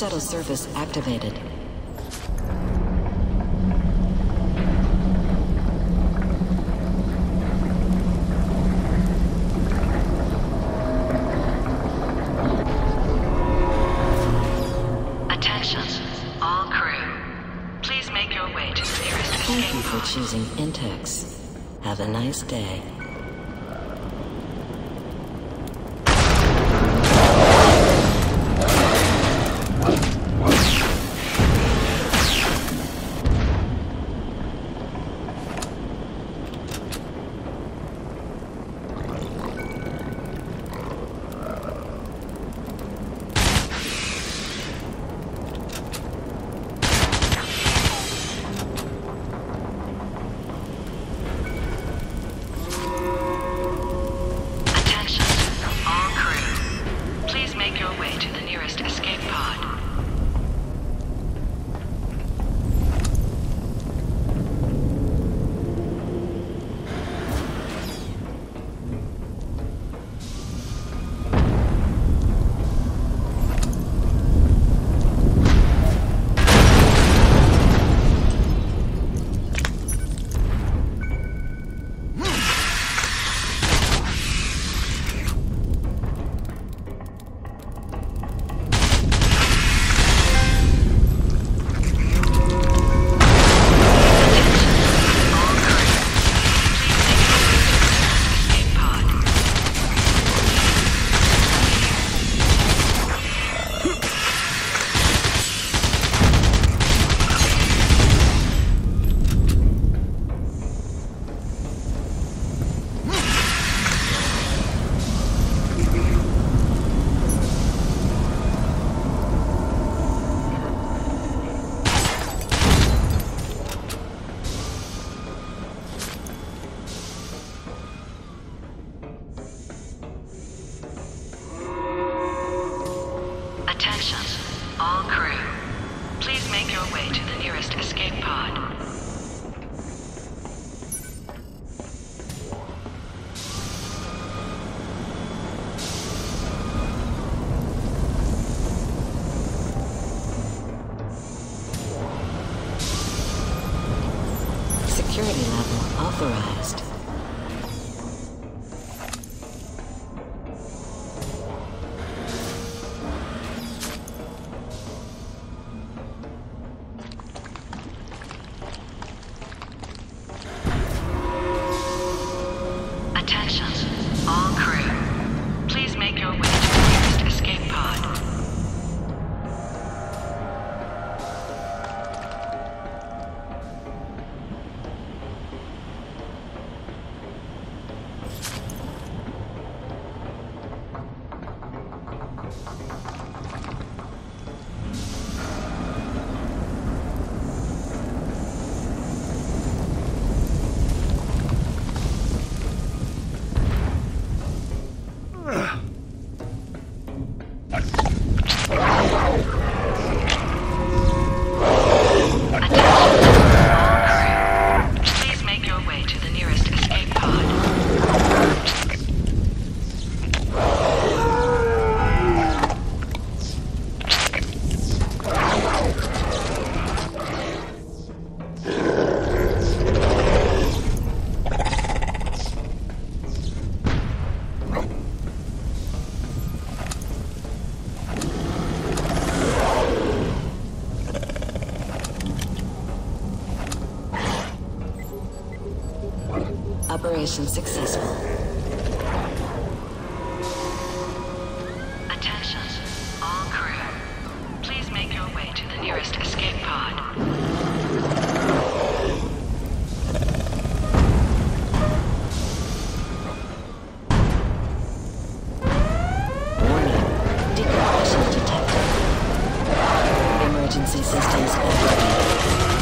Shuttle service activated. Attention, all crew. Please make your way to the nearest Thank you for choosing Intex. Have a nice day. To the nearest escape pod. Operation successful. Attention, all crew. Please make your way to the nearest escape pod. Warning. Decompression detected. Emergency systems activated.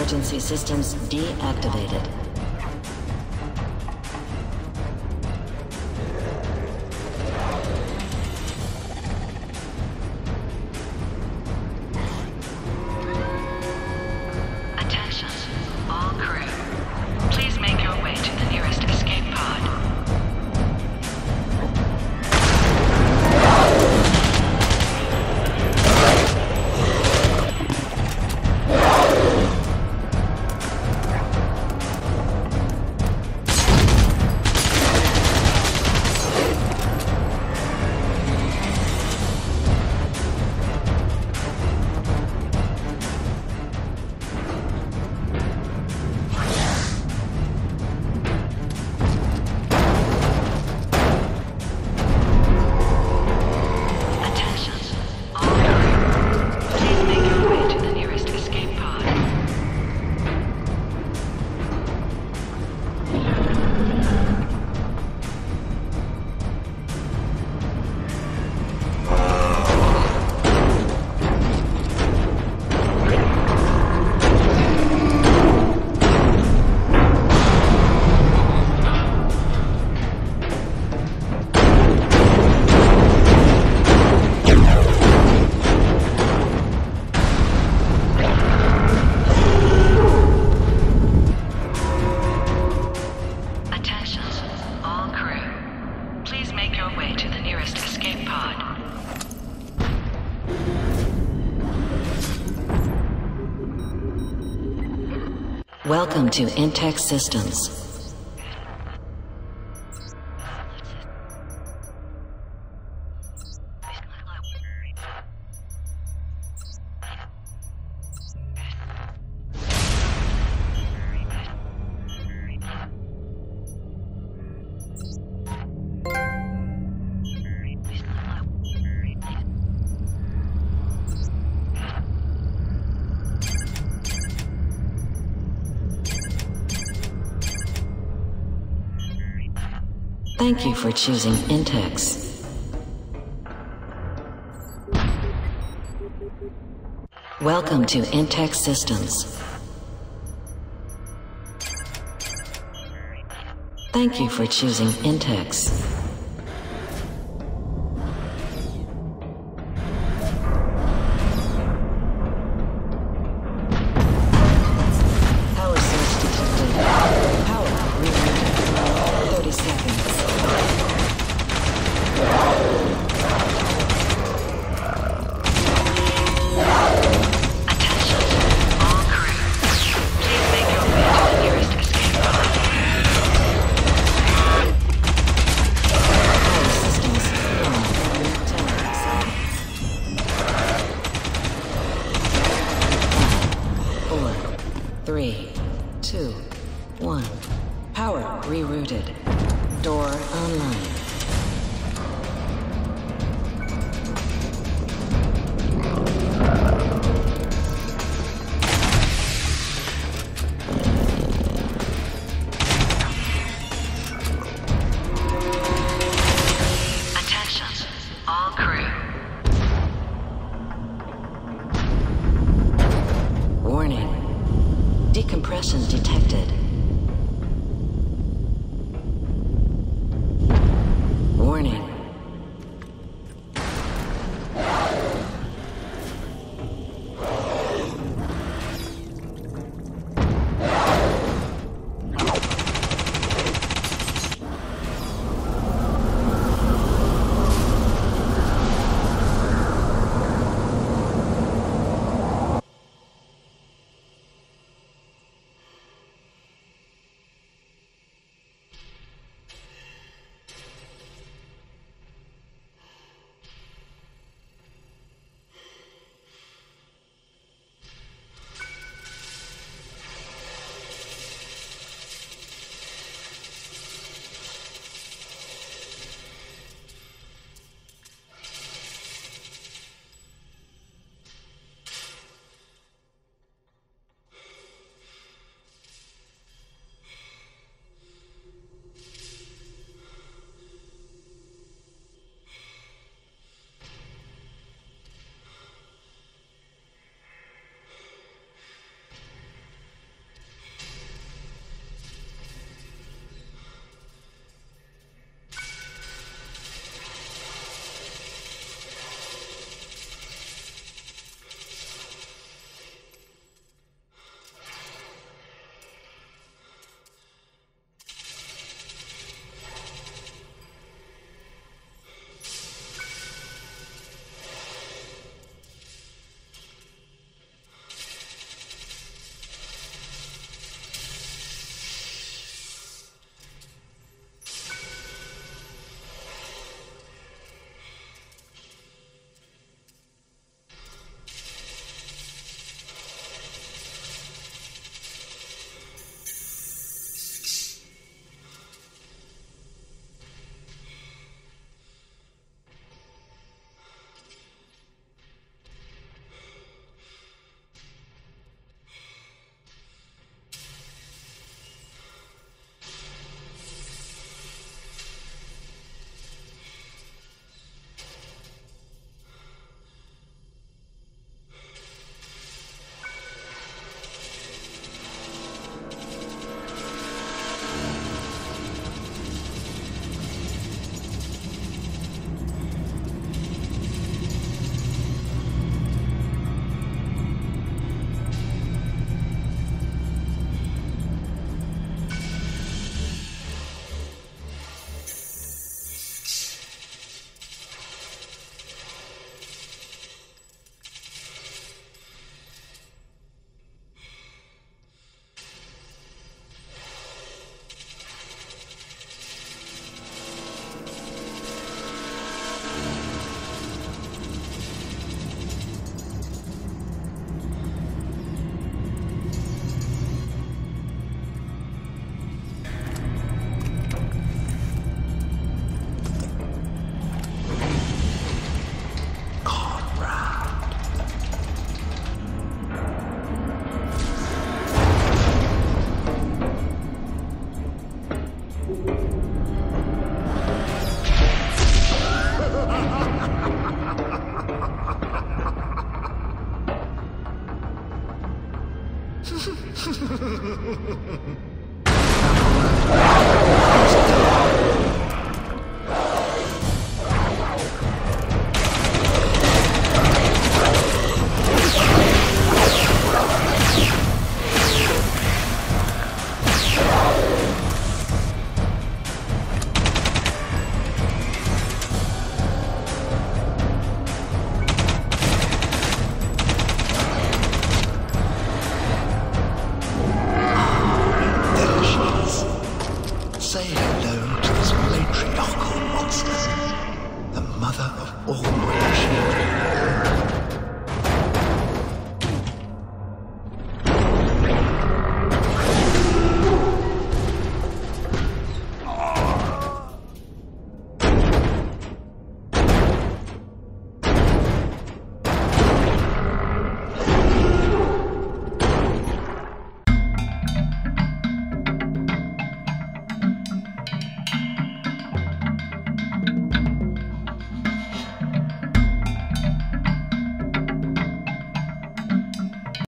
emergency systems deactivated. to Intex Systems. Thank you for choosing Intex. Welcome to Intex Systems. Thank you for choosing Intex.